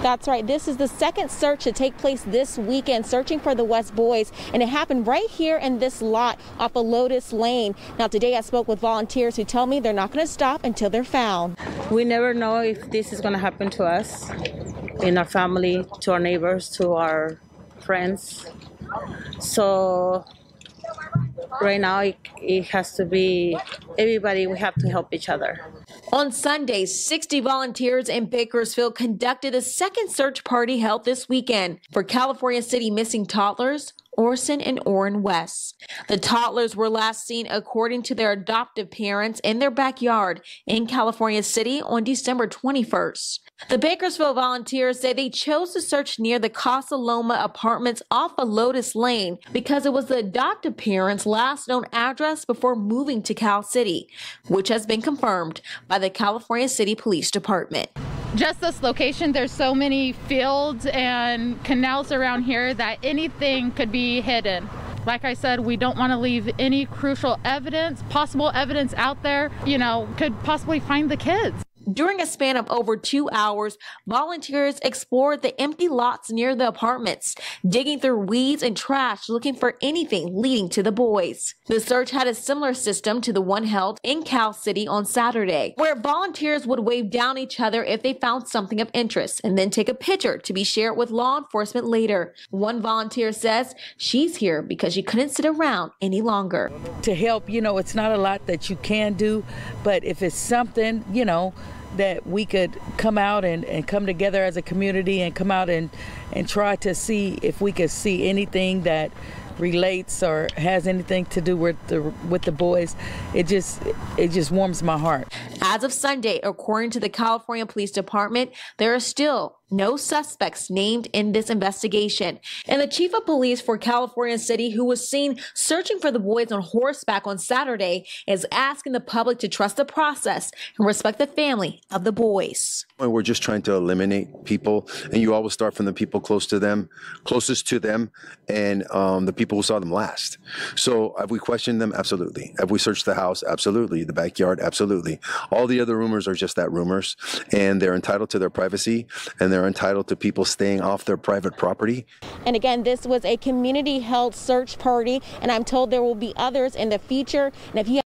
That's right. This is the second search to take place this weekend, searching for the West boys, and it happened right here in this lot off of Lotus Lane. Now, today I spoke with volunteers who tell me they're not going to stop until they're found. We never know if this is going to happen to us, in our family, to our neighbors, to our friends. So right now it, it has to be everybody we have to help each other. On sunday 60 volunteers in bakersfield conducted a second search party held this weekend for california city missing toddlers Orson and Orrin West. The toddlers were last seen, according to their adoptive parents, in their backyard in California City on December 21st. The Bakersfield volunteers say they chose to search near the Casa Loma apartments off of Lotus Lane because it was the adoptive parents' last known address before moving to Cal City, which has been confirmed by the California City Police Department just this location, there's so many fields and canals around here that anything could be hidden. Like I said, we don't want to leave any crucial evidence, possible evidence out there, you know, could possibly find the kids. During a span of over two hours, volunteers explored the empty lots near the apartments, digging through weeds and trash looking for anything leading to the boys. The search had a similar system to the one held in Cal City on Saturday, where volunteers would wave down each other if they found something of interest and then take a picture to be shared with law enforcement later. One volunteer says she's here because she couldn't sit around any longer. To help, you know, it's not a lot that you can do, but if it's something, you know, that we could come out and, and come together as a community and come out and, and try to see if we could see anything that relates or has anything to do with the with the boys it just it just warms my heart as of sunday according to the california police department there are still no suspects named in this investigation. And the chief of police for California City, who was seen searching for the boys on horseback on Saturday, is asking the public to trust the process and respect the family of the boys. We're just trying to eliminate people, and you always start from the people close to them, closest to them, and um, the people who saw them last. So, have we questioned them? Absolutely. Have we searched the house? Absolutely. The backyard? Absolutely. All the other rumors are just that rumors, and they're entitled to their privacy, and they're entitled to people staying off their private property. And again, this was a community held search party, and I'm told there will be others in the future. And if you